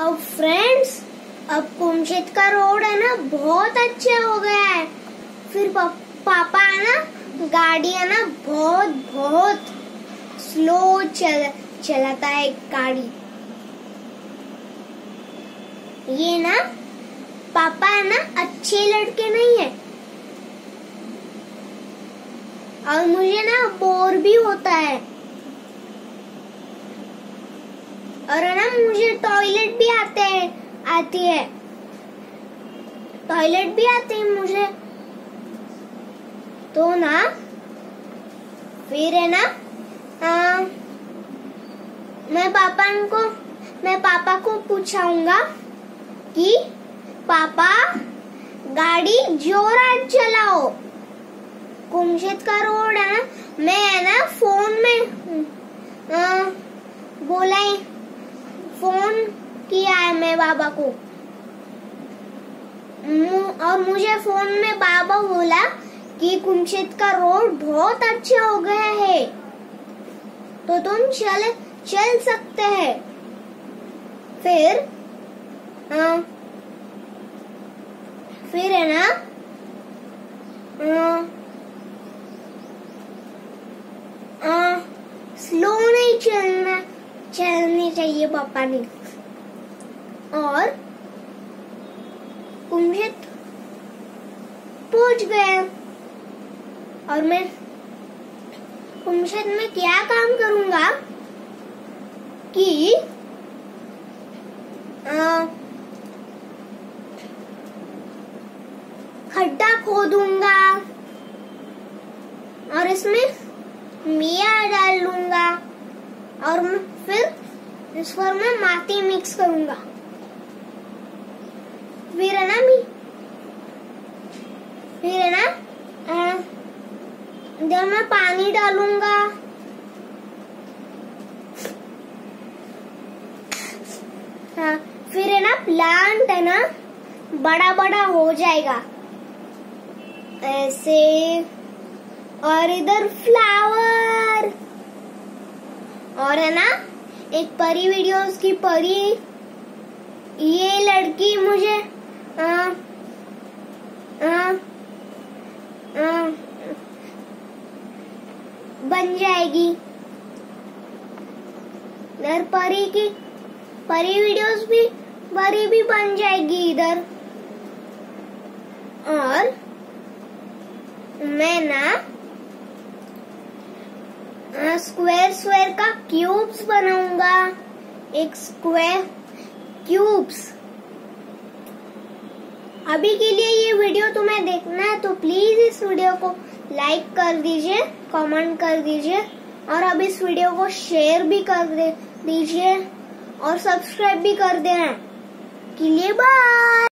अब फ्रेंड्स अब कुमशित का रोड है ना बहुत अच्छा हो गया है। फिर पा, पापा है ना गाड़ी है ना बहुत बहुत स्लो चल चलाता है गाड़ी। ये ना पापा है ना अच्छे लड़के नहीं है। और मुझे ना बोर भी है और है ना मुझे टॉयलेट भी आते हैं आती है। टॉयलेट भी आते हैं मुझे। तो ना फिर है ना आ, मैं पापा को मैं पापा को पूछाऊँगा कि पापा गाड़ी जोरा चलाओ। कुमशित का रोड है ना मैं है ना फ़ोन में आ, बोला किया है मैं बाबा को। और मुझे फ़ोन में बाबा बोला कि कुमशित का रोड बहुत अच्छा हो गया है। तो तुम चल चल सकते हैं। फिर आ, फिर है ना आ, स्लो नहीं चलना चलनी चाहिए पापा ने। और कुमशित पहुँच गए। और मैं कुमशित में क्या काम करूँगा कि खड्डा खोदूँगा और इसमें मिया डाल लूँगा और फिर इस पर मैं माटी मिक्स करूँगा। फिर है ना मी फिर है ना जब मैं पानी डालूँगा हाँ फिर है ना प्लांट है ना बड़ा बड़ा हो जाएगा। ऐसे। और इधर फ्लावर और है ना, एक परी वीडियोस की परी ये लड़की मुझे बन जाएगी। इधर परी की, परी वीडियोस भी, परी भी बन जाएगी इधर। और मैं ना स्क्वायर स्क्वायर का क्यूब्स बनाऊँगा। एक स्क्वायर क्यूब्स अभी के लिए ये वीडियो तुम्हें देखना है तो प्लीज़ इस वीडियो को लाइक कर दीजिए कमेंट कर दीजिए, और अब इस वीडियो को शेयर भी कर दीजिए, और सब्सक्राइब भी कर देना। के लिए बाय